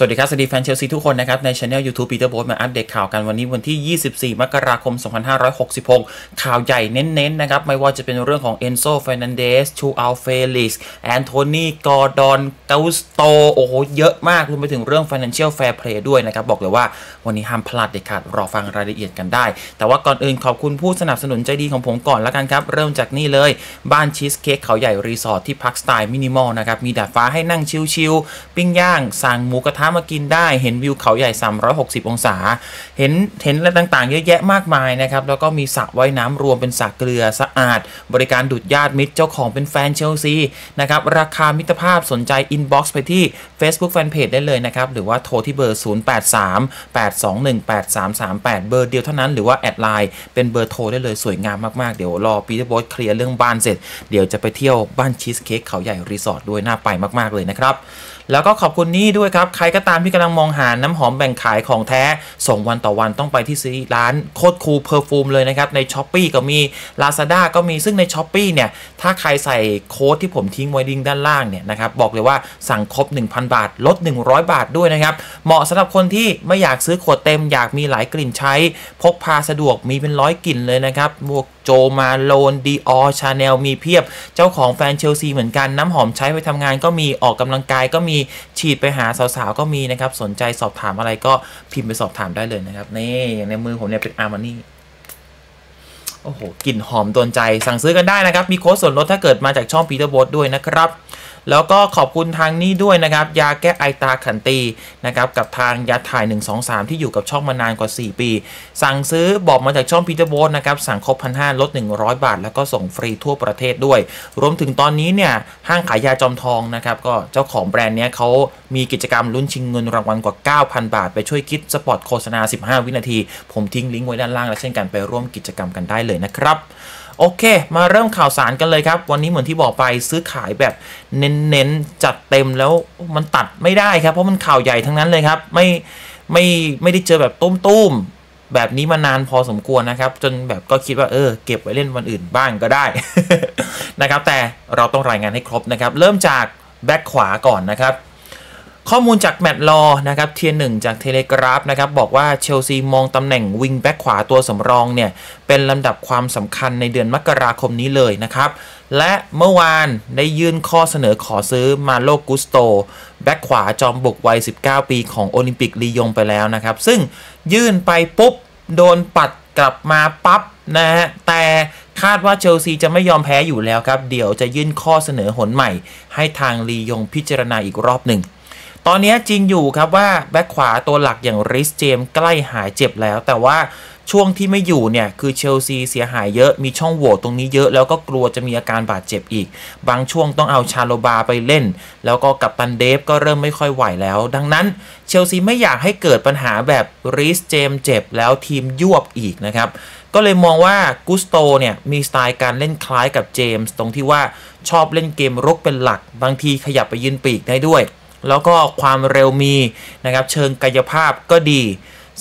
สวัสดีครับ สวัสดีแฟนเชลซีทุกคนนะครับ ใน channel YouTube ปีเตอร์โบสมาอัปเดตข่าวกันวันนี้วันที่ 24 มกราคม 2566 ข่าวใหญ่เน้นๆนะครับ ไม่ว่าจะเป็นเรื่องของเอนโซเฟร์นันเดสชูเอาเฟลิกซ์แอนโทนีกอร์ดอนกุสโต โอ้โห เยอะมากรวมไปถึงเรื่อง Financial Fair Play ด้วยนะครับ บอกเลยว่าวันนี้ห้ามพลาดเด็ดขาดรอฟังรายละเอียดกันได้ แต่ว่าก่อนอื่นขอบคุณผู้สนับสนุนใจดีของผมก่อนแล้วกันครับเริ่มจากนี่เลยบ้านชีสเค้กเขาใหญ่รีสอร์ทที่พักสไตล์มินิมอลนะครับมีดาดฟ้าให้นั่งchill ๆปิ้งย่างสั่งหมูกระทะมากินได้ เห็นวิวเขาใหญ่ 360 องศา เห็นเห็นอะไรต่างๆ เยอะแยะมากมายนะครับ แล้วก็มีสระว่ายน้ำรวมเป็นสระเกลือสะอาด บริการดุจญาติมิตรเจ้าของเป็นแฟนเชลซีนะครับ ราคามิตรภาพสนใจ inbox ไปที่ Facebook Fanpage ได้เลยนะครับ หรือว่าโทรที่เบอร์ 0838218338 เบอร์เดียวเท่านั้นหรือว่า add LINE เป็นเบอร์โทรได้เลยสวยงามมากๆ เดี๋ยวรอปีเตอร์บอสเคลียร์เรื่องบ้านเสร็จ เดี๋ยวจะไปเที่ยวบ้านชีสเค้กเขาใหญ่รีสอร์ทด้วยน่าไปมากๆเลยนะครับ แล้วก็ขอบคุณนี่ด้วยครับ ใครก็ตามที่กำลังมองหาน้ำหอมแบ่งขายของแท้ ส่งวันต่อวันต้องไปที่นี่ร้านโคตรคูลเพอร์ฟูมเลยนะครับ ใน Shopee ก็มี Lazada ก็มีซึ่งใน Shopee เนี่ย ถ้าใครใส่โค้ดที่ผมทิ้งไว้ที่ด้านล่างเนี่ยนะครับ บอกเลยว่าสั่งครบ 1,000 บาท ลด 100 บาทด้วยนะครับ เหมาะสำหรับคนที่ไม่อยากซื้อขวดเต็มอยากมีหลายกลิ่นใช้ พกพาสะดวกมีเป็นร้อยกลิ่นเลยนะครับพวกโจมาโลนดิออร์ชาแนลมีเพียบ เจ้าของแฟนเชลซีเหมือนกันน้ำหอมใช้ไปทำงานก็มีออกกำลังกายก็มีฉีดไปหาสาวๆ ก็มีนะครับ สนใจสอบถามอะไรก็พิมพ์ไปสอบถามได้เลยนะครับ นี่อย่างในมือผมเนี่ยเป็นอาร์มานี่โอ้โหกลิ่นหอมโดนใจสั่งซื้อกันได้นะครับ มีโค้ดส่วนลดถ้าเกิดมาจากช่องปีเตอร์บอสด้วยนะครับ แล้วก็ขอบคุณทางนี้ด้วยนะครับ ยาแก้ไอตราขันตีนะครับกับทางยาถ่าย 123 ที่อยู่กับช่องมานานกว่า 4 ปี สั่งซื้อบอกมาจากช่องพีเตอร์โบสนะครับ สั่งครบพันห้าลด 100 บาท แล้วก็ส่งฟรีทั่วประเทศด้วย รวมถึงตอนนี้เนี่ยห้างขายยาจอมทองนะครับก็เจ้าของแบรนด์เนี้ยเขามีกิจกรรมลุ้นชิงเงินรางวัลกว่า 9,000 บาท ไปช่วยคิดสปอตโฆษณา 15 วินาที ผมทิ้งลิงก์ไว้ด้านล่าง และเช่นกันไปร่วมกิจกรรมกันได้เลยนะครับ โอเค มาเริ่มข่าวสารกันเลยครับ วันนี้เหมือนที่บอกไปซื้อขายแบบเน้นๆ จัดเต็มแล้วมันตัดไม่ได้ครับ เพราะมันข่าวใหญ่ทั้งนั้นเลยครับ ไม่ไม่ไม่ได้เจอแบบตุ้มๆ แบบนี้มานานพอสมควรนะครับ จนแบบก็คิดว่าเออ เก็บไว้เล่นวันอื่นบ้างก็ได้นะครับ แต่เราต้องรายงานให้ครบนะครับ เริ่มจากแบ็คขวาก่อนนะครับ ข้อมูลจากแมตต์ลอว์นะครับ tier หนึ่งจากเทเลกราฟนะครับบอกว่าเชลซีมองตำแหน่งวิงแบ็กขวาตัวสำรองเนี่ยเป็นลำดับความสำคัญในเดือนมกราคมนี้เลยนะครับและเมื่อวานได้ยื่นข้อเสนอขอซื้อมาโลกุสโต แบ็กขวาจอมบุกวัย 19 ปีของโอลิมปิกลียงไปแล้วนะครับ ซึ่งยื่นไปปุ๊บ โดนปัดกลับมาปั๊บนะฮะแต่คาดว่าเชลซีจะไม่ยอมแพ้อยู่แล้วครับ เดี๋ยวจะยื่นข้อเสนอหนใหม่ ให้ทางลียงพิจารณาอีกรอบหนึ่ง ตอนนี้จริงอยู่ครับว่าแบ็คขวาตัวหลักอย่างริสเจมใกล้หายเจ็บแล้ว แต่ว่าช่วงที่ไม่อยู่เนี่ย คือเชลซีเสียหายเยอะมีช่องโหว่ตรงนี้เยอะแล้วก็กลัวจะมีอาการบาดเจ็บอีก บางช่วงต้องเอาชาโลบาไปเล่น แล้วก็กับตันเดฟก็เริ่มไม่ค่อยไหวแล้ว ดังนั้นเชลซีไม่อยากให้เกิดปัญหาแบบรีซเจมส์เจ็บแล้วทีมยวบอีกนะครับก็เลยมองว่ากุสโตเนี่ยมีสไตล์การเล่นคล้ายกับเจมส์ตรงที่ว่าชอบเล่นเกมรุกเป็นหลัก บางทีขยับไปยืนปีกได้ด้วย แล้วก็ความเร็วมีนะครับเชิงกายภาพก็ดี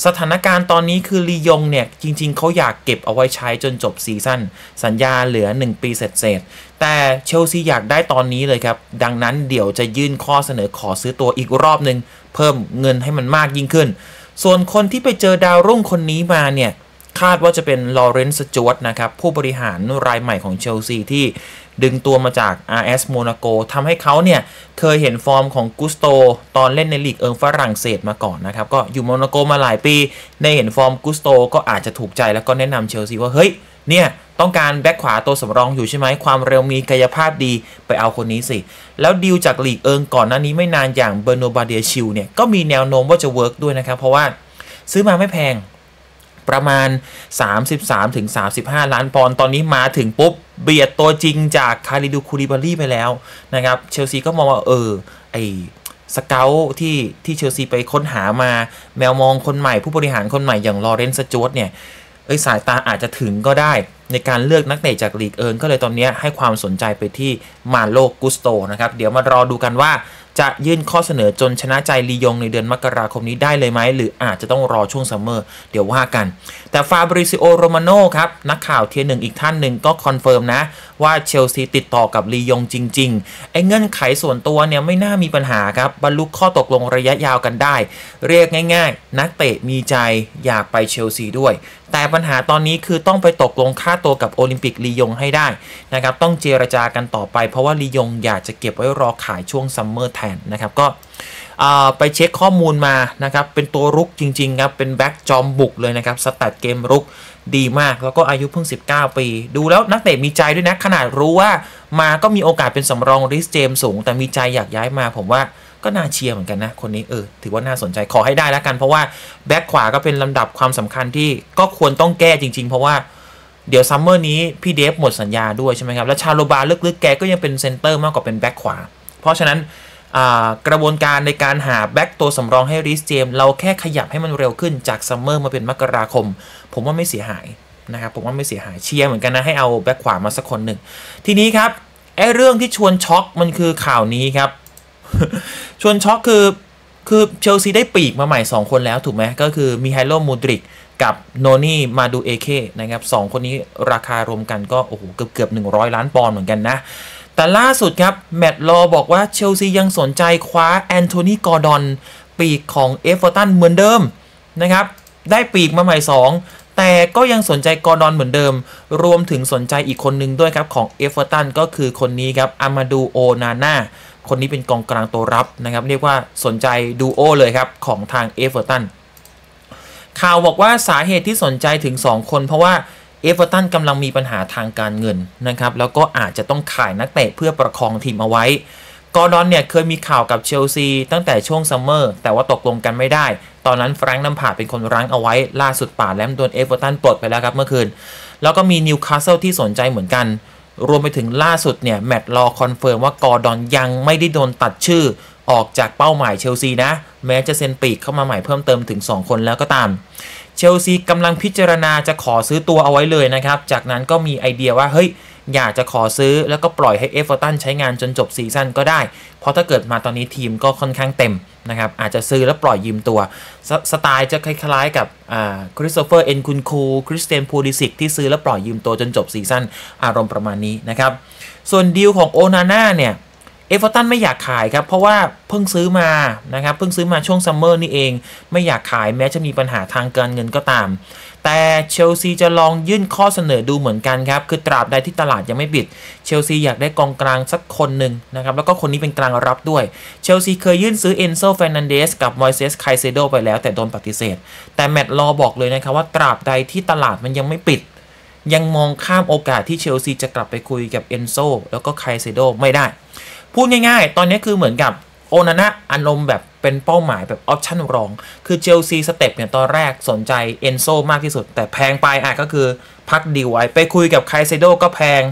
สถานการณ์ตอนนี้คือลียงเนี่ย จริง ๆ เขาอยากเก็บเอาไว้ใช้จนจบซีซั่นสัญญาเหลือ 1 ปีเสร็จๆแต่เชลซีอยากได้ตอนนี้เลยครับ ดังนั้นเดี๋ยวจะยื่นข้อเสนอขอซื้อตัวอีกรอบหนึ่งเพิ่มเงินให้มันมากยิ่งขึ้น ส่วนคนที่ไปเจอดาวรุ่งคนนี้มาเนี่ยคาดว่าจะเป็นลอเรนซ์สจวตนะครับผู้บริหารรายใหม่ของเชลซีที่ ดึงตัวมาจาก RS Monaco ทำให้เขาเนี่ยเคยเห็นฟอร์มของกุสโตตอนเล่นในลีกเอิงฝรั่งเศสมาก่อนนะครับ ก็อยู่โมนาโกมาหลายปีในเห็นฟอร์มกุสโตก็อาจจะถูกใจแล้วก็แนะนำเชลซีว่าเฮ้ยเนี่ยต้องการแบ็คขวาตัวสำรองอยู่ใช่ไหมความเร็วมีกายภาพดีไปเอาคนนี้สิ แล้วดีลจากลีกเอิงก่อนหน้านี้ไม่นานอย่างเบอนัวต์บาเดียชิลเนี่ยก็มีแนวโน้มว่าจะ work ด้วยนะครับ เพราะว่าซื้อมาไม่แพง ประมาณ 33-35 ล้านปอนด์ตอนนี้มาถึงปุ๊บ เบียดตัวจริงจากคาลิดูคูลิบาลี่ไปแล้วนะครับ เชลซีก็มองว่าเออไอscout ที่ที่เชลซีไปค้นหามาแมวมองคนใหม่ผู้บริหารคนใหม่อย่างลอเรนซ์สจ๊วตเนี่ยเอ้ยสายตาอาจจะถึงก็ได้ ในการเลือกนักเตะจากลีกเอิงก็เลยตอนนี้ให้ความสนใจไปที่มาโลกุสโตนะครับ เดี๋ยวมารอดูกันว่า จะยื่นข้อเสนอจนชนะใจลียงในเดือนมกราคมนี้ได้เลยไหมหรืออาจจะต้องรอช่วงซัมเมอร์เดี๋ยวว่ากันแต่ฟาบริซิโอโรมาโนครับ นักข่าว tier หนึ่งอีกท่านหนึ่งก็ confirm นะ ว่าเชลซีติดต่อกับลียงจริง ๆ ไอ้เงื่อนไขส่วนตัวเนี่ยไม่น่ามีปัญหาครับ บรรลุข้อตกลงระยะยาวกันได้ เรียกง่ายๆ นักเตะมีใจอยากไปเชลซีด้วย แต่ปัญหาตอนนี้คือต้องไปตกลงค่าตัวกับโอลิมปิกลียงให้ได้นะครับต้องเจรจากันต่อไปเพราะว่าลียงอยากจะเก็บไว้รอขายช่วงซัมเมอร์แทนนะครับก็ ไปเช็คข้อมูลมานะครับ เป็นตัวรุกจริง ๆ ครับ เป็นแบ็กจอมบุกเลยนะครับ stat เกมรุกดีมาก แล้วก็อายุเพิ่ง 19 ปี ดูแล้วนักเตะมีใจด้วยนะ ขนาดรู้ว่ามาก็มีโอกาสเป็นสำรองรีซเจมส์สูง แต่มีใจอยากย้ายมา ผมว่าก็น่าเชียร์เหมือนกันนะ คนนี้เออ ถือว่าน่าสนใจขอให้ได้แล้วกัน เพราะว่าแบ็กขวาก็เป็นลำดับความสำคัญที่ก็ควรต้องแก้จริง ๆ เพราะว่าเดี๋ยวซัมเมอร์นี้พี่เดฟหมดสัญญาด้วยใช่ไหมครับ แล้วชาโลบาลึกๆแกก็ยังเป็นเซนเตอร์มากกว่าเป็นแบ็กขวา เพราะฉะนั้น กระบวนการในการหาแบ็กตัวสำรองให้รีซเจมส์เราแค่ขยับให้มันเร็วขึ้นจากซัมเมอร์มาเป็นมกราคม ผมว่าไม่เสียหายนะครับผมว่าไม่เสียหายเชียร์เหมือนกันนะให้เอาแบ็กขวามาสักคนหนึ่ง ทีนี้ครับไอ้เรื่องที่ชวนช็อกมันคือข่าวนี้ครับ ชวนช็อกคือคือเชลซีได้ปีกมาใหม่ 2 คนแล้วถูกไหมก็คือมิไคโลมูดริกกับโนนี่มาดูเอเคนะครับ2 คนนี้ราคารวมกันก็โอ้โหเกือบเกือบ100 ล้านปอนด์เหมือนกันนะ แต่ล่าสุดครับ แมตต์ลอว์บอกว่าเชลซียังสนใจคว้าแอนโทนีกอร์ดอนปีกของเอฟเวอร์ตันเหมือนเดิมนะครับ ได้ปีกมาใหม่ 2 แต่ก็ยังสนใจกอร์ดอนเหมือนเดิม รวมถึงสนใจอีกคนนึงด้วยครับ ของเอฟเวอร์ตันก็คือคนนี้ครับอามาดูโอนาน่าคนนี้เป็นกองกลางตัวรับนะครับ เรียกว่าสนใจดูโอเลยครับ ของทางเอฟเวอร์ตันข่าวบอกว่าสาเหตุที่สนใจถึง 2 คนเพราะว่า เอเวอร์ตันกำลังมีปัญหาทางการเงินนะครับแล้วก็อาจจะต้องขายนักเตะเพื่อประคองทีมเอาไว้กอร์ดอนเนี่ยเคยมีข่าวกับเชลซีตั้งแต่ช่วงซัมเมอร์แต่ว่าตกลงกันไม่ได้ ตอนนั้นแฟรงค์แลมพาร์ดเป็นคนรั้งเอาไว้ล่าสุดป๋าแลมโดนเอเวอร์ตันปลดไปแล้วครับเมื่อคืน แล้วก็มีนิวคาสเซิลที่สนใจเหมือนกัน รวมไปถึงล่าสุดเนี่ย แมตต์ลอว์ confirm ว่ากอร์ดอนยังไม่ได้โดนตัดชื่อออกจากเป้าหมายเชลซีนะ แม้จะเซ็นปีกเข้ามาใหม่เพิ่มเติมถึง 2 คนแล้วก็ตาม เชลซีกำลังพิจารณาจะขอซื้อตัวเอาไว้เลยนะครับ จากนั้นก็มีไอเดียว่าเฮ้ยอยากจะขอซื้อแล้วก็ปล่อยให้เอฟเวอร์ตันใช้งานจนจบซีซั่นก็ได้ เพราะถ้าเกิดมาตอนนี้ทีมก็ค่อนข้างเต็มนะครับ อาจจะซื้อแล้วปล่อยยืมตัวสไตล์จะคล้ายๆกับคริสโตเฟอร์เอ็นคุนคูคริสเตียนพูลิซิชที่ซื้อแล้วปล่อยยืมตัวจนจบซีซั่นอารมณ์ประมาณนี้นะครับ ส่วนดีลของโอนาน่าเนี่ย เอฟเวอร์ตันไม่อยากขายครับ เพราะว่าเพิ่งซื้อมานะครับเพิ่งซื้อมาช่วงซัมเมอร์นี่เอง ไม่อยากขายแม้จะมีปัญหาทางการเงินก็ตาม แต่เชลซีจะลองยื่นข้อเสนอดูเหมือนกันครับ คือตราบใดที่ตลาดยังไม่ปิด เชลซีอยากได้กองกลางสักคนหนึ่งนะครับ แล้วก็คนนี้เป็นกลางรับด้วย เชลซีเคยยื่นซื้อเอนโซเฟร์นานเดสกับมอยเซสไคเซโดไปแล้วแต่โดนปฏิเสธ แต่แมตต์ลอว์บอกเลยนะครับว่าตราบใดที่ตลาดมันยังไม่ปิดยังมองข้ามโอกาสที่เชลซีจะกลับไปคุยกับเอนโซแล้วก็ไคเซโดไม่ได้ พูดง่ายๆ ตอนนี้คือเหมือนกับโอนาน่านะอารมณ์แบบเป็นเป้าหมายแบบ option รอง คือเชลซี step เนี่ยตอนแรกสนใจเอนโซมากที่สุด แต่แพงไปอะก็คือพักดีลไว้ ไปคุยกับไคเซโดก็แพง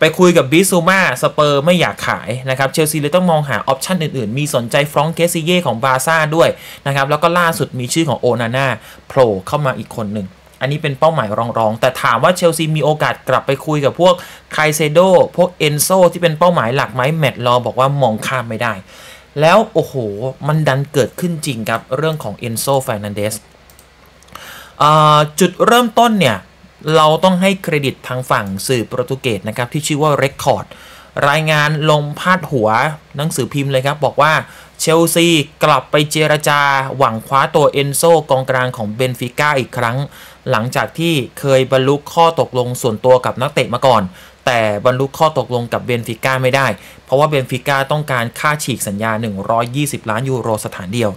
ไปคุยกับบิสซูม่าสเปอร์สไม่อยากขายนะครับ เชลซีเลยต้องมองหา option อื่นๆ มีสนใจฟรองค์เคสซิเย่ของบาซ่าด้วยนะครับ แล้วก็ล่าสุดมีชื่อของโอนาน่าโผล่เข้ามาอีกคนหนึ่ง อันนี้เป็นเป้าหมายรองๆ แต่ถามว่าเชลซีมีโอกาสกลับไปคุยกับพวกไคเซโดพวกเอนโซที่เป็นเป้าหมายหลักไหมแมตต์ลอว์บอกว่ามองข้ามไม่ได้ แล้วโอ้โห มันดันเกิดขึ้นจริงครับ เรื่องของเอนโซเฟร์นานเดสจุดเริ่มต้นเนี่ย เราต้องให้เครดิตทางฝั่งสื่อโปรตุเกสนะครับ ที่ชื่อว่า Record รายงานลงพาดหัวหนังสือพิมพ์เลยครับ บอกว่าเชลซีกลับไปเจรจาหวังคว้าตัวเอนโซกองกลางของเบนฟิก้าอีกครั้ง หลังจากที่เคยบรรลุข้อตกลงส่วนตัวกับนักเตะมาก่อน แต่บรรลุข้อตกลงกับเบนฟิก้าไม่ได้ เพราะว่าเบนฟิก้าต้องการค่าฉีกสัญญา 120 ล้านยูโรสถานเดียว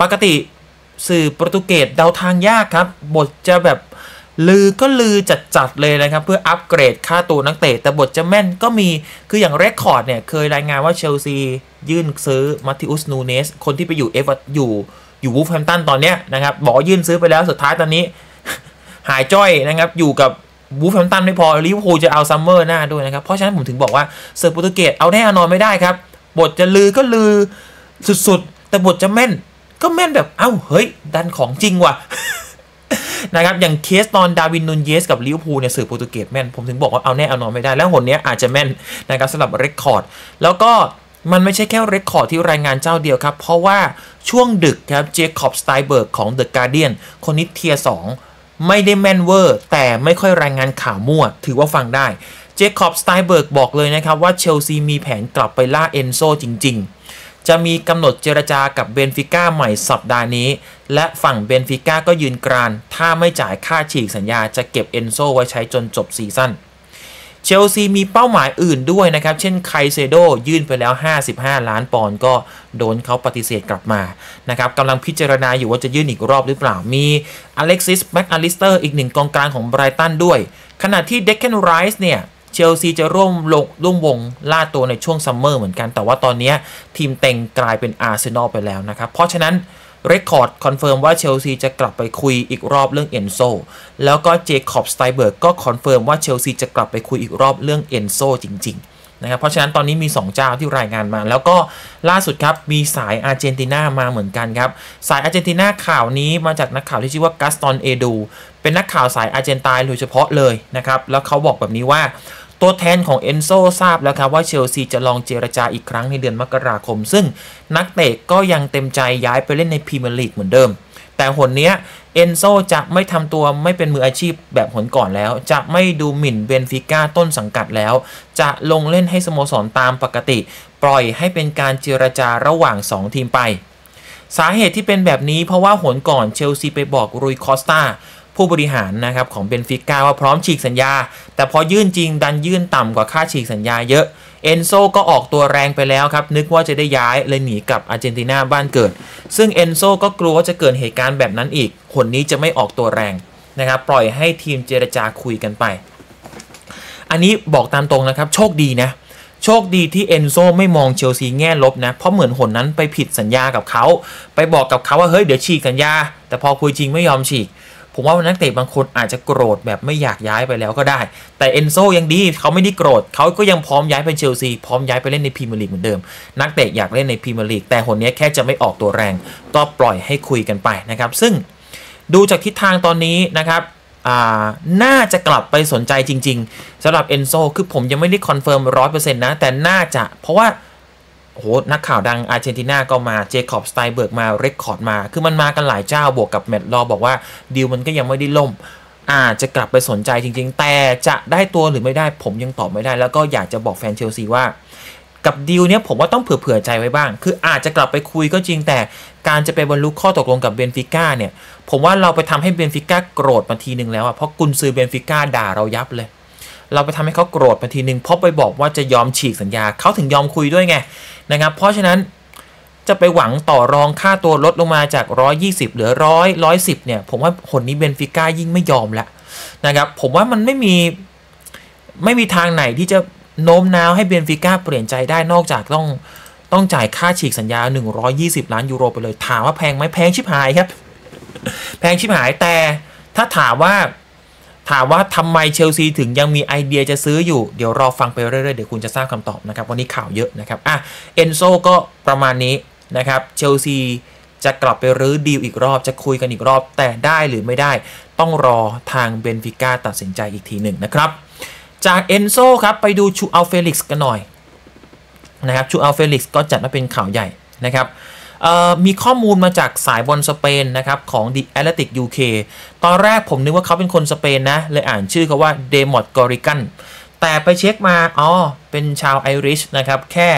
ปกติสื่อโปรตุเกสเดาทางยากครับ บทจะแบบลือก็ลือจัดๆเลยนะครับ เพื่ออัปเกรดค่าตัวนักเตะ แต่บทจะแม่นก็มีคืออย่าง Record เนี่ย เคยรายงานว่าเชลซียื่นซื้อมาเตอุสนูเนส คนที่ไปอยู่เอฟอยู่อยู่วูล์ฟแฮมป์ตันตอนเนี้ยนะครับ บอกยื่นซื้อไปแล้วสุดท้ายตอนนี้ หายจ้อยนะครับ อยู่กับวูล์ฟแฮมป์ตันไม่พอลิเวอร์พูลจะเอาซัมเมอร์หน้าด้วยนะครับ เพราะฉะนั้นผมถึงบอกว่าสื่อโปรตุเกสเอาแน่นอนไม่ได้ครับ บทจะลือก็ลือสุดๆ แต่บทจะแม่นก็แม่นแบบเอ้าเฮ้ย ดันของจริงว่ะนะครับอย่างเคสตอนดาร์วินนูนเญซกับลิเวอร์พูลเนี่ยสื่อโปรตุเกสแม่น ผมถึงบอกว่าเอาแน่เอานอนไม่ได้ แล้วหนนี้อาจจะแม่นนะครับสำหรับ Record แล้วก็มันไม่ใช่แค่ Record ที่รายงานเจ้าเดียวครับ เพราะว่าช่วงดึกครับเจคอบสไตน์เบิร์กของ The Guardian คนนี้ tier 2 ไม่ได้แม่นเวอร์ แต่ไม่ค่อยรายงานข่าวมั่ว ถือว่าฟังได้ เจคอบสไตน์เบิร์กบอกเลยนะครับว่าเชลซีมีแผนกลับไปล่าเอนโซจริง ๆ จะมีกำหนดเจรจากับเบนฟิก้าใหม่สัปดาห์นี้ และฝั่งเบนฟิก้าก็ยืนกราน ถ้าไม่จ่ายค่าฉีกสัญญาจะเก็บเอนโซไว้ใช้จนจบซีซั่น เชลซีมีเป้าหมายอื่นด้วยนะครับ เช่นไคเซโดยื่นไปแล้ว 55 ล้านปอนด์ก็โดนเขาปฏิเสธกลับมานะครับกำลังพิจารณาอยู่ว่าจะยื่นอีกรอบหรือเปล่า มีอเล็กซิสแม็คอัลลิสเตอร์อีกหนึ่งกองกลางของไบรตันด้วย ขณะที่เดแคลนไรซ์เนี่ยเชลซีจะร่วมลงร่วมวงล่าตัวในช่วงซัมเมอร์เหมือนกัน แต่ว่าตอนนี้ทีมเต็งกลายเป็นอาร์เซนอลไปแล้วนะครับ เพราะฉะนั้น Record confirm ว่าเชลซีจะกลับไปคุยอีกรอบเรื่องเอนโซแล้วก็เจคอบสไตน์เบิร์กก็ confirm ว่าเชลซีจะกลับไปคุยอีกรอบเรื่องเอนโซจริง ๆ นะครับ เพราะฉะนั้นตอนนี้มี 2 เจ้าที่รายงานมา แล้วก็ล่าสุดครับ มีสายอาร์เจนตินามาเหมือนกันครับ สายอาร์เจนตินาข่าวนี้มาจากนักข่าวที่ชื่อว่ากัสตอนเอดุลเป็นนักข่าวสายอาร์เจนไตน์โดยเฉพาะเลยนะครับแล้วเขาบอกแบบนี้ว่า ตัวแทนของเอนโซทราบแล้วครับว่าเชลซีจะลองเจรจาอีกครั้งในเดือนมกราคม ซึ่งนักเตะก็ยังเต็มใจย้ายไปเล่นในพรีเมียร์ลีกเหมือนเดิม แต่หนนี้เอนโซจะไม่ทำตัวไม่เป็นมืออาชีพแบบหนก่อนแล้ว จะไม่ดูหมิ่นเบนฟิก้าต้นสังกัดแล้ว จะลงเล่นให้สโมสรตามปกติ ปล่อยให้เป็นการเจรจาระหว่าง 2 ทีมไป สาเหตุที่เป็นแบบนี้เพราะว่าหนก่อนเชลซีไปบอกรุยคอสต้า ผู้บริหารนะครับของเบนฟิก้าว่าพร้อมฉีกสัญญา แต่พอยื่นจริงดันยื่นต่ำกว่าค่าฉีกสัญญาเยอะเอนโซก็ออกตัวแรงไปแล้วครับ นึกว่าจะได้ย้ายเลยหนีกับอาร์เจนตินาบ้านเกิด ซึ่งเอนโซก็กลัวว่าจะเกิดเหตุการณ์แบบนั้นอีกหนนี้จะไม่ออกตัวแรงนะครับ ปล่อยให้ทีมเจรจาคุยกันไป อันนี้บอกตามตรงนะครับ โชคดีนะ โชคดีที่เอนโซไม่มองเชลซีแง่ลบนะ เพราะเหมือนหนนั้นไปผิดสัญญากับเขา ไปบอกกับเขาว่าเฮ้ยเดี๋ยวฉีกสัญญา แต่พอคุยจริงไม่ยอมฉีก ผมว่านักเตะบางคนอาจจะโกรธแบบไม่อยากย้ายไปแล้วก็ได้ แต่เอนโซยังดีเขาไม่ได้โกรธเขาก็ยังพร้อมย้ายไปเชลซีพร้อมย้ายไปเล่นในพรีเมียร์ลีกเหมือนเดิม นักเตะอยากเล่นในพรีเมียร์ลีกแต่คนนี้แค่จะไม่ออกตัวแรง ก็ปล่อยให้คุยกันไปนะครับ ซึ่งดูจากทิศทางตอนนี้นะครับน่าจะกลับไปสนใจจริง ๆสำหรับเอนโซคือผมยังไม่ได้ confirm ร้อยเปอร์เซ็นต์นะ แต่น่าจะเพราะว่า โหนักข่าวดังอาร์เจนตินาก็มาเจคอบสไตน์เบิร์กมา Record มา คือมันมากันหลายเจ้าบวกกับแมตต์ลอว์บอกว่าดีลมันก็ยังไม่ได้ล่มอาจจะกลับไปสนใจจริง ๆ แต่จะได้ตัวหรือไม่ได้ผมยังตอบไม่ได้ แล้วก็อยากจะบอกแฟนเชลซีว่า กับดีลเนี้ยผมว่าต้องเผื่อใจไว้บ้าง คืออาจจะกลับไปคุยก็จริงแต่การจะไปบรรลุข้อตกลงกับเบนฟิก้าเนี่ย ผมว่าเราไปทำให้เบนฟิก้าโกรธมาทีนึงแล้วอะเพราะกุนซือเบนฟิก้าด่าเรายับเลย เราไปทำให้เขาโกรธไปทีนึงเพราะไปบอกว่าจะยอมฉีกสัญญาเขาถึงยอมคุยด้วยไง นะครับ เพราะฉะนั้นจะไปหวังต่อรองค่าตัวลดลงมาจาก 120 เหลือร้อยร้อยสิบเนี่ย ผมว่าหนนี้เบนฟิก้ายิ่งไม่ยอมละนะครับ ผมว่ามันไม่มีไม่มีทางไหนที่จะโน้มน้าวให้เบนฟิก้าเปลี่ยนใจได้นอกจากต้องต้องจ่ายค่าฉีกสัญญา 120 ล้านยูโรไปเลย ถามว่าแพงไหมแพงชิบหายครับ แพงชิบหายแต่ถ้าถามว่า ถามว่าทำไมเชลซีถึงยังมีไอเดียจะซื้ออยู่ เดี๋ยวรอฟังไปเรื่อยๆ เดี๋ยวคุณจะทราบคำตอบนะครับ วันนี้ข่าวเยอะนะครับ อะ เอนโซก็ประมาณนี้นะครับ เชลซีจะกลับไปรื้อดีลอีกรอบ จะคุยกันอีกรอบ แต่ได้หรือไม่ได้ ต้องรอทางเบนฟิก้าตัดสินใจอีกทีหนึ่งนะครับ จากเอนโซครับ ไปดูชูเอาเฟลิกซ์กันหน่อยนะครับ ชูเอาเฟลิกซ์ก็จัดมาเป็นข่าวใหญ่นะครับ มีข้อมูลมาจากสายบอลสเปนนะครับของ The Athletic UK ตอนแรกผมนึกว่าเขาเป็นคนสเปนนะ เลยอ่านชื่อเขาว่าเดอร์มอตคอร์ริแกนแต่ไปเช็คมาอ๋อเป็นชาวไอริชนะครับ แค่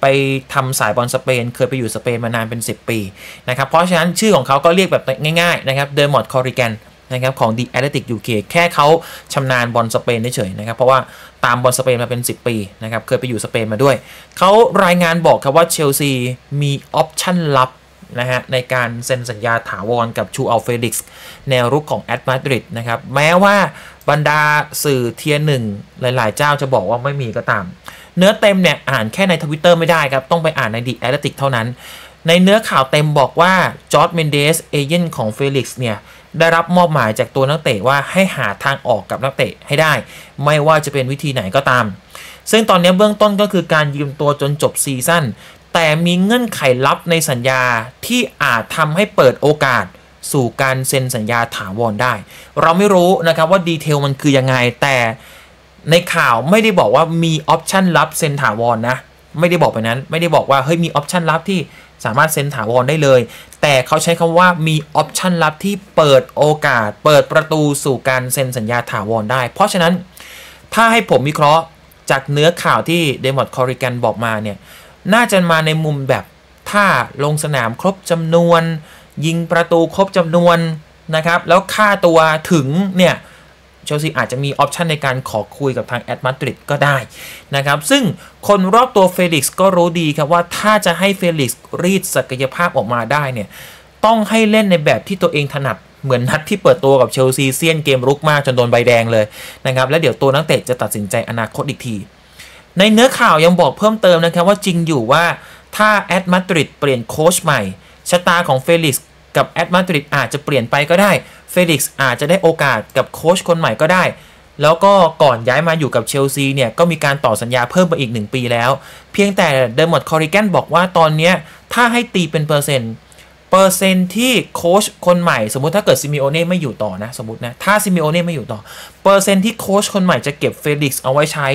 ไปทำสายบอลสเปน เคยไปอยู่สเปนมานานเป็น 10 ปีนะครับเพราะฉะนั้นชื่อของเขาก็เรียกแบบง่ายๆนะครับเดอร์มอตคอร์ริแกน นะครับของ The Athletic UK แค่เขาชำนาญบอลสเปนเฉยๆนะครับ เพราะว่าตามบอลสเปนมาเป็น 10 ปีนะครับ เคยไปอยู่สเปนมาด้วย เขารายงานบอกครับว่าเชลซีมีออปชั่นลับนะฮะในการเซ็นสัญญาถาวรกับชูเอาเฟลิกซ์แนวรุกของแอตมาดริดนะครับ แม้ว่าบรรดาสื่อ tier หนึ่งหลายๆ เจ้าจะบอกว่าไม่มีก็ตาม เนื้อเต็มเนี่ยอ่านแค่ในทวิตเตอร์ไม่ได้ครับ ต้องไปอ่านใน The Athletic เท่านั้น ในเนื้อข่าวเต็มบอกว่าจอร์จเมนเดส agent ของเฟลิกซ์เนี่ยได้รับมอบหมายจากตัวนักเตะว่าให้หาทางออกกับนักเตะให้ได้ ไม่ว่าจะเป็นวิธีไหนก็ตาม ซึ่งตอนนี้เบื้องต้นก็คือการยืมตัวจนจบซีซั่นแต่มีเงื่อนไขลับในสัญญาที่อาจทำให้เปิดโอกาสสู่การเซ็นสัญญาถาวรได้ เราไม่รู้นะครับว่า detail มันคือยังไง แต่ในข่าวไม่ได้บอกว่ามีออปชันลับเซ็นถาวรนะ ไม่ได้บอกไปนั้น ไม่ได้บอกว่าเฮ้ยมีออปชันลับที่ สามารถเซ็นถาวรได้เลย แต่เขาใช้คำว่ามีออปชันลับที่เปิดโอกาส เปิดประตูสู่การเซ็นสัญญาถาวรได้ เพราะฉะนั้นถ้าให้ผมวิเคราะห์จากเนื้อข่าวที่เดอร์มอตคอร์ริแกนบอกมาเนี่ย น่าจะมาในมุมแบบถ้าลงสนามครบจำนวน ยิงประตูครบจำนวนนะครับ แล้วค่าตัวถึงเนี่ย เชลซีอาจจะมีออปชันในการขอคุยกับทางแอตมาดริดก็ได้นะครับซึ่งคนรอบตัวเฟลิกซ์ก็รู้ดีครับว่าถ้าจะให้เฟลิกซ์รีดศักยภาพออกมาได้เนี่ยต้องให้เล่นในแบบที่ตัวเองถนัดเหมือนนัดที่เปิดตัวกับเชลซีเซียนเกมรุกมากจนโดนใบแดงเลยนะครับและเดี๋ยวตัวนักเตะจะตัดสินใจอนาคตอีกที ในเนื้อข่าวยังบอกเพิ่มเติมนะครับว่าจริงอยู่ว่าถ้าแอตมาดริดเปลี่ยนโค้ชใหม่ชะตาของเฟลิกซ์ กับแอตมาดริดอาจจะเปลี่ยนไปก็ได้เฟลิกซ์อาจจะได้โอกาสกับโค้ชคนใหม่ก็ได้ แล้วก็ก่อนย้ายมาอยู่กับเชลซีเนี่ย ก็มีการต่อสัญญาเพิ่มไปอีก 1 ปีแล้ว เพียงแต่เดอร์มอตคอร์ริแกนบอกว่าตอนนี้ถ้าให้ตีเป็นเปอร์เซ็นต์เปอร์เซ็นต์ที่โค้ชคนใหม่ สมมติถ้าเกิดซิมิโอเน่ไม่อยู่ต่อนะสมมตินะ ถ้าซิมิโอเน่ไม่อยู่ต่อ เปอร์เซ็นต์ที่โค้ชคนใหม่จะเก็บเฟลิกซ์เอาไว้ใช้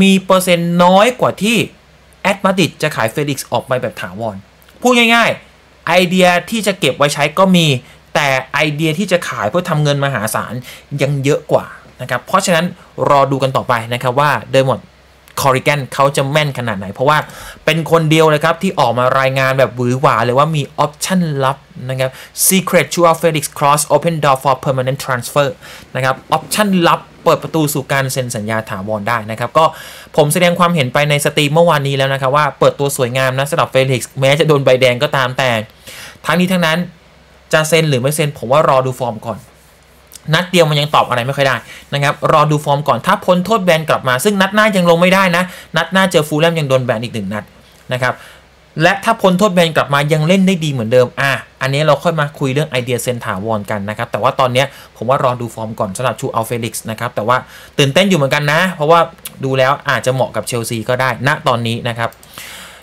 มีเปอร์เซ็นต์น้อยกว่าที่แอตมาดริดจะขายเฟลิกซ์ออกไปแบบถาวรพูดง่ายๆ ไอเดียที่จะเก็บไว้ใช้ก็มี แต่ไอเดียที่จะขายเพื่อทำเงินมหาศาลยังเยอะกว่านะครับเพราะฉะนั้นรอดูกันต่อไปนะครับว่าเดอร์มอต คอร์ริแกนเขาจะแม่นขนาดไหน เพราะว่าเป็นคนเดียวเลยครับ ที่ออกมารายงานแบบหวือหวาเลยว่ามีออปชั่นลับนะครับ Secret Joao Felix clause opens door for permanent transfer นะครับออปชั่นลับเปิดประตูสู่การเซ็นสัญญาถาวรได้นะครับ ก็ผมแสดงความเห็นไปในสตรีมเมื่อวานนี้แล้วนะครับ ว่าเปิดตัวสวยงามนะสำหรับเฟลิกซ์แม้จะโดนใบแดงก็ตามแต่ ทั้งนี้ทั้งนั้นจะเซ็นหรือไม่เซ็นผมว่ารอดูฟอร์มก่อน นัดเดียวมันยังตอบอะไรไม่ค่อยได้นะครับรอดูฟอร์มก่อนถ้าพ้นโทษแบนกลับมา ซึ่งนัดหน้ายังลงไม่ได้นะ นัดหน้าเจอฟูแล่มยังโดนแบนอีกหนึ่งนัดนะครับและถ้าพ้นโทษแบนกลับมายังเล่นได้ดีเหมือนเดิมอะอันนี้เราค่อยมาคุยเรื่องไอเดียเซ็นถาวรกันนะครับ แต่ว่าตอนนี้ผมว่ารอดูฟอร์มก่อนสำหรับชูเอาเฟลิกซ์นะครับ แต่ว่าตื่นเต้นอยู่เหมือนกันนะ เพราะว่าดูแล้วอาจจะเหมาะกับเชลซีก็ได้ณตอนนี้นะครับ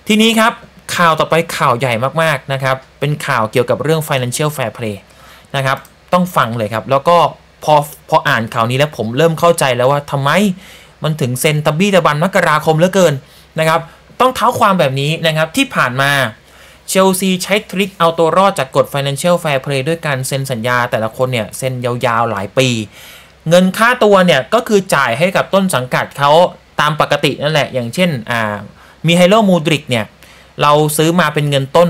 ทีนี้ครับข่าวต่อไปข่าวใหญ่มากๆนะครับ เป็นข่าวเกี่ยวกับเรื่อง financial fair play นะครับ ต้องฟังเลยครับ แล้วก็พอพออ่านข่าวนี้แล้วผมเริ่มเข้าใจแล้วว่าทำไมมันถึงเซ็นตบี้ตะบันมกราคมเหลือเกินนะครับ ต้องเท้าความแบบนี้นะครับที่ผ่านมาเชลซีใช้ทริคเอาตัวรอดจากกฎ financial fair play ด้วยการเซ็นสัญญาแต่ละคนเนี่ยเซ็นยาวๆหลายปี เงินค่าตัวเนี่ยก็คือจ่ายให้กับต้นสังกัดเขาตามปกตินั่นแหละ อย่างเช่นอ่ามีไฮโลมูดริกเนี่ย เราซื้อมาเป็นเงินต้น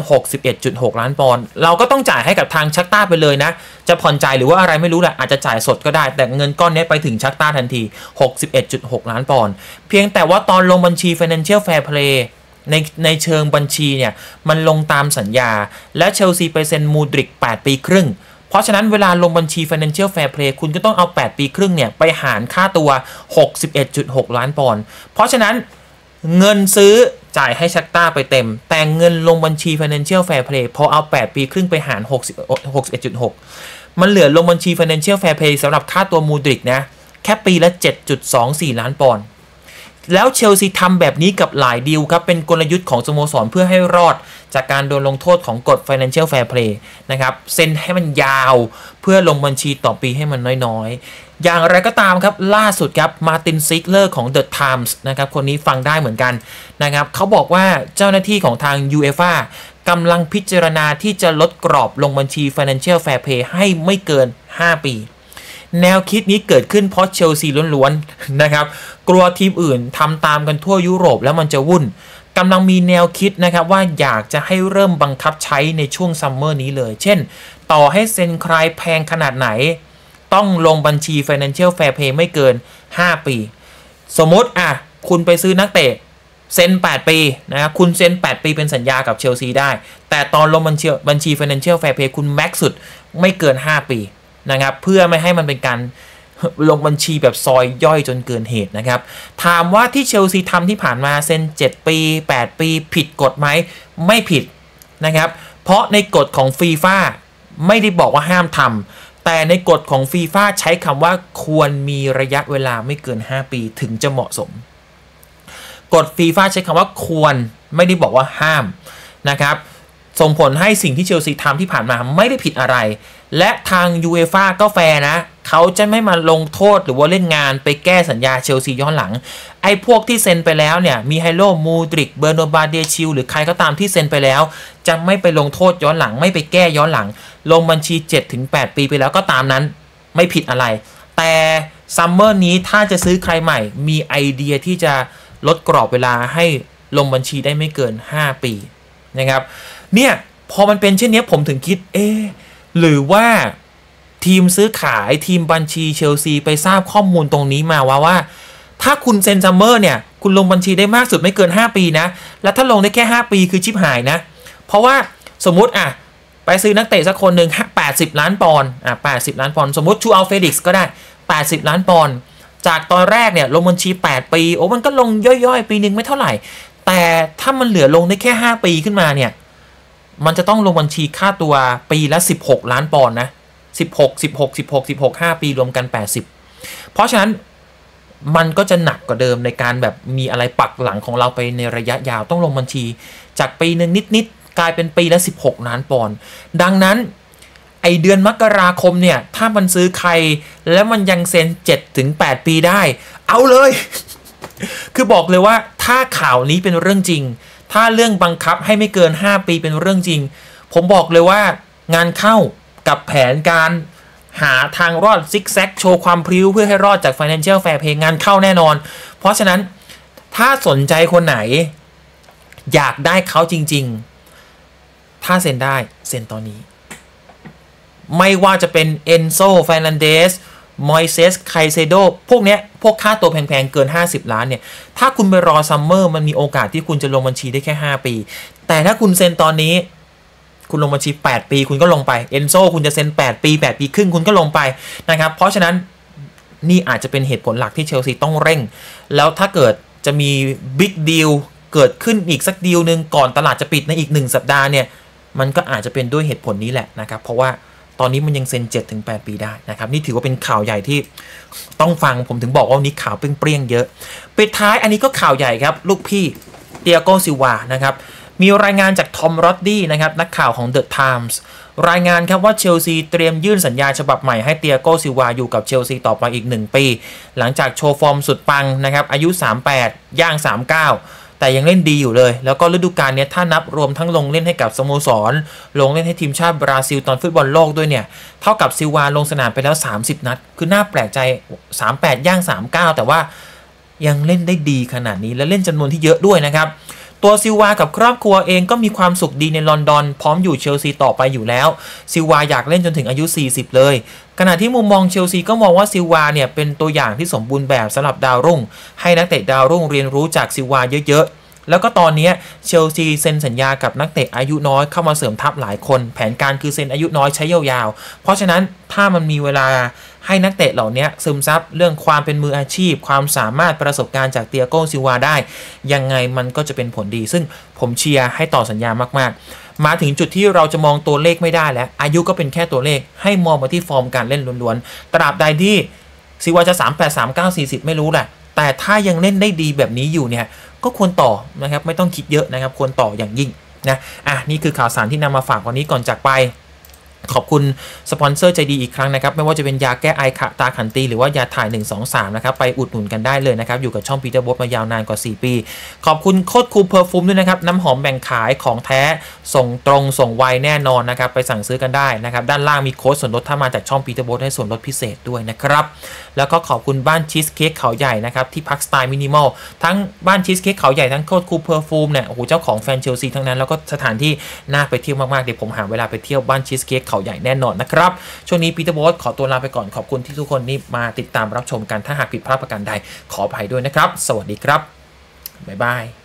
61.6 ล้านปอนด์เราก็ต้องจ่ายให้กับทางชักต้าไปเลยนะ จะผ่อนจ่ายหรือว่าอะไรไม่รู้แหละอาจจะจ่ายสดก็ได้ แต่เงินก้อนนี้ไปถึงชักต้าทันที 61.6 ล้านปอนด์เพียงแต่ว่าตอนลงบัญชี Financial Fair Play ในในเชิงบัญชีเนี่ยมันลงตามสัญญา และเชลซีไปเซ็นมูดริก 8 ปีครึ่ง เพราะฉะนั้นเวลาลงบัญชี Financial Fair Play คุณก็ต้องเอา 8 ปีครึ่งเนี่ยไปหารค่าตัว 61.6 ล้านปอนด์เพราะฉะนั้นเงินซื้อ จ่ายให้ชักต้าไปเต็ม แต่เงินลงบัญชี Financial Fair Play พอเอา 8 ปีครึ่งไปหาร 60 61.6 มันเหลือลงบัญชี Financial Fair Play สำหรับค่าตัวมูดริกนะ แค่ปีละ 7.24 ล้านปอนด์แล้วเชลซีทำแบบนี้กับหลายดีลครับ เป็นกลยุทธ์ของสโมสรเพื่อให้รอด จากการโดนลงโทษของกฎ Financial Fair Play นะครับเซ็นให้มันยาวเพื่อลงบัญชีต่อปีให้มันน้อยๆ อย่างไรก็ตามครับล่าสุดครับมาตินซิกเลอร์ของ The Times นะครับคนนี้ฟังได้เหมือนกันนะครับเขาบอกว่าเจ้าหน้าที่ของทาง UEFA กำลังพิจารณาที่จะลดกรอบลงบัญชี Financial Fair Play ให้ไม่เกิน 5 ปี แนวคิดนี้เกิดขึ้นเพราะเชลซีล้วนๆนะครับกลัวทีมอื่นทำตามกันทั่วยุโรปแล้วมันจะวุ่นกำลังมีแนวคิดนะครับว่าอยากจะให้เริ่มบังคับใช้ในช่วงซัมเมอร์นี้เลย เช่น ต่อให้เซ็นใครแพงขนาดไหน ต้องลงบัญชี Financial Fair Play ไม่เกิน 5 ปี สมมติอะคุณไปซื้อนักเตะเซ็น 8 ปีนะครับคุณเซ็น 8 ปีเป็นสัญญากับเชลซีได้ แต่ตอนลงบัญชีบัญชี Financial Fair Play คุณแม็กสุดไม่เกิน 5 ปีนะครับเพื่อไม่ให้มันเป็นการลงบัญชีแบบซอยย่อยจนเกินเหตุนะครับ ถามว่าที่เชลซีทำที่ผ่านมาเซ็น 7 ปี 8 ปี ผิดกฎไหมไม่ผิดนะครับ เพราะในกฎของฟีฟ่าไม่ได้บอกว่าห้ามทำ แต่ในกฎของฟีฟ่าใช้คำว่าควรมีระยะเวลาไม่เกิน 5 ปีถึงจะเหมาะสม กฎฟีฟ่าใช้คำว่าควรไม่ได้บอกว่าห้ามนะครับ ส่งผลให้สิ่งที่เชลซีทำที่ผ่านมาไม่ได้ผิดอะไร และทางยูเอฟ่าก็แฟร์นะ เขาจะไม่มาลงโทษหรือว่าเล่นงานไปแก้สัญญาเชลซีย้อนหลัง ไอ้พวกที่เซ็นไปแล้วเนี่ย มีไคโลมูดริก เบอนัวต์บาเดียชิล หรือใครก็ตามที่เซ็นไปแล้ว จะไม่ไปลงโทษย้อนหลัง ไม่ไปแก้ย้อนหลัง ลงบัญชี 7-8 ปีไปแล้วก็ตามนั้น ไม่ผิดอะไร แต่ซัมเมอร์นี้ถ้าจะซื้อใครใหม่ มีไอเดียที่จะลดกรอบเวลาให้ลงบัญชีได้ไม่เกิน 5 ปีนะครับ เนี่ยพอมันเป็นเช่นนี้ผมถึงคิด เอ๊หรือว่า ทีมซื้อขายทีมบัญชีเชลซีไปทราบข้อมูลตรงนี้มาว่าว่า ถ้าคุณเซ็น summer เนี่ย คุณลงบัญชีได้มากสุดไม่เกิน 5 ปีนะ แล้วถ้าลงได้แค่ 5 ปีคือชิบหายนะ เพราะว่าสมมุติอะ ไปซื้อนักเตะสักคนหนึ่ง80 ล้านปอนด์อะ80 ล้านปอนด์สมมติชูเอาเฟลิกซ์ก็ได้ 80 ล้านปอนด์จากตอนแรกเนี่ยลงบัญชี 8 ปีโอ้มันก็ลงย่อยๆ ปีหนึ่งไม่เท่าไหร่ แต่ถ้ามันเหลือลงได้แค่ 5 ปีขึ้นมาเนี่ยมันจะต้องลงบัญชีค่าตัวปีละ 16 ล้านปอนด์นะ 16 16 16 16 5 ปีรวมกัน 80 เพราะฉะนั้นมันก็จะหนักกว่าเดิมในการแบบมีอะไรปักหลังของเราไปในระยะยาวต้องลงบัญชี จากปีหนึ่งนิดๆกลายเป็นปีละ 16ล้านปอนด์ดังนั้นไอเดือนมกราคมเนี่ย ถ้ามันซื้อใครแล้วมันยังเซ็น7ถึง8ปีได้ เอาเลย คือบอกเลยว่าถ้าข่าวนี้เป็นเรื่องจริง ถ้าเรื่องบังคับให้ไม่เกิน 5 ปีเป็นเรื่องจริง ผมบอกเลยว่างานเข้า กับแผนการหาทางรอดซิกแซกโชว์ความพริ้วเพื่อให้รอดจาก Financial Fair Play งานเข้าแน่นอน เพราะฉะนั้นถ้าสนใจคนไหน อยากได้เขาจริง ๆ ถ้าเซ็นได้เซ็นตอนนี้ ไม่ว่าจะเป็นเอ็นโซ่ เฟร์นันเดซ มอยเซสไคเซโด้พวกเนี้ย พวกค่าตัวแพงๆ เกิน 50 ล้านเนี่ย ถ้าคุณไปรอ summer มันมีโอกาสที่คุณจะลงบัญชีได้แค่ 5 ปี แต่ถ้าคุณเซ็นตอนนี้ คุณลงบัญชี 8 ปี คุณก็ลงไปเอนโซคุณจะเซ็น 8 ปี 8 ปีครึ่งคุณก็ลงไปนะครับเพราะฉะนั้นนี่อาจจะเป็นเหตุผลหลักที่เชลซีต้องเร่ง แล้วถ้าเกิดจะมีบิ๊กดีลเกิดขึ้นอีกสักดีลหนึ่งก่อนตลาดจะปิดในอีก 1 สัปดาห์เนี่ยมันก็อาจจะเป็นด้วยเหตุผลนี้แหละนะครับ เพราะว่าตอนนี้มันยังเซ็น7-8ปีได้นะครับ นี่ถือว่าเป็นข่าวใหญ่ที่ต้องฟังผมถึงบอกว่าวันนี้ข่าวเปรี้ยงๆเยอะ ปิดท้ายอันนี้ก็ข่าวใหญ่ครับ ลูกพี่ติอาโก้ ซิลวานะครับ มีรายงานจากทอม ร็อดดี้นะครับนักข่าวของ The Times รายงานครับว่าเชลซีเตรียมยื่นสัญญาฉบับใหม่ให้ติอาโก้ ซิลวาอยู่กับเชลซีต่อไปอีก 1 ปี หลังจากโชว์ฟอร์มสุดปังนะครับอายุ 38 ย่าง 39 แต่ยังเล่นดีอยู่เลย แล้วก็ฤดูกาลนี้ถ้านับรวมทั้งลงเล่นให้กับสโมสร ลงเล่นให้ทีมชาติบราซิลตอนฟุตบอลโลกด้วยเนี่ย เท่ากับซิลวาลงสนามไปแล้ว 30 นัด คือน่าแปลกใจ 38 ย่าง 39 แต่ว่ายังเล่นได้ดีขนาดนี้และเล่นจำนวนที่เยอะด้วยนะครับ ตัวซิวากับครอบครัวเองก็มีความสุขดีในลอนดอน พร้อมอยู่เชลซีต่อไปอยู่แล้ว ซิวาอยากเล่นจนถึงอายุ 40 เลย ขณะที่มุมมองเชลซีก็มองว่าซิวาเนี่ยเป็นตัวอย่างที่สมบูรณ์แบบสำหรับดาวรุ่ง ให้นักเตะดาวรุ่งเรียนรู้จากซิวาเยอะๆ แล้วก็ตอนนี้เชลซีเซ็นสัญญากับนักเตะอายุน้อยเข้ามาเสริมทัพหลายคน แผนการคือเซ็นอายุน้อยใช้ยาวๆ เพราะฉะนั้นถ้ามันมีเวลาให้นักเตะเหล่านี้ซึมซับเรื่องความเป็นมืออาชีพ ความสามารถประสบการณ์จากเตียโกซิวาได้ ยังไงมันก็จะเป็นผลดี ซึ่งผมเชียร์ให้ต่อสัญญามากๆ มาถึงจุดที่เราจะมองตัวเลขไม่ได้แล้ว อายุก็เป็นแค่ตัวเลขให้มองมาที่ฟอร์มการเล่นล้วนๆตราบใดที่ซิวาจะ 38 39 40 ไม่รู้แหละแต่ถ้ายังเล่นได้ดีแบบนี้อยู่เนี่ย ก็ควรต่อนะครับ ไม่ต้องคิดเยอะนะครับ ควรต่ออย่างยิ่งนะ อะ นี่คือข่าวสารที่นำมาฝากวันนี้ก่อนจากไป ขอบคุณสปอนเซอร์ใจดีอีกครั้งนะครับ ไม่ว่าจะเป็นยาแก้ไอตะขาบ 5 ตัว หรือว่ายาถ่าย 1 2 3 นะครับ ไปอุดหนุนกันได้เลยนะครับ อยู่กับช่องปีเตอร์บอสมายาวนานกว่า 4 ปี ขอบคุณโคตรคูเพอร์ฟูมด้วยนะครับ น้ำหอมแบ่งขายของแท้ส่งตรงส่งไวแน่นอนนะครับ ไปสั่งซื้อกันได้นะครับ ด้านล่างมีโค้ดส่วนลดถ้ามาจากช่องปีเตอร์บอสให้ส่วนลดพิเศษด้วยนะครับแล้วก็ขอบคุณบ้านชีสเค้กเขาใหญ่นะครับที่พักสไตล์มินิมอลทั้งบ้านชีสเค้กเขาใหญ่ทั้งโคตรคูเพอร์ฟูมเนี่ยโอ้โหเจ้าของแฟนเชลซีทั้งนั้นแล้วก็สถานที่น่าไปเที่ยวมากๆเดี๋ยวผมหาเวลาไปเที่ยวบ้านชีสเค้กเขาใหญ่แน่นอนนะครับ ช่วงนี้ปีเตอร์บอสขอตัวลาไปก่อนขอบคุณที่ทุกคนนี่มาติดตามรับชมกันถ้าหากผิดพลาดประการใดขออภัยด้วยนะครับ สวัสดีครับบ๊ายบาย